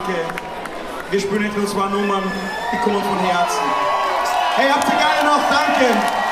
Danke. Wir spielen nicht nur zwei Nummern, die kommen von Herzen. Hey, habt ihr gerne noch? Danke.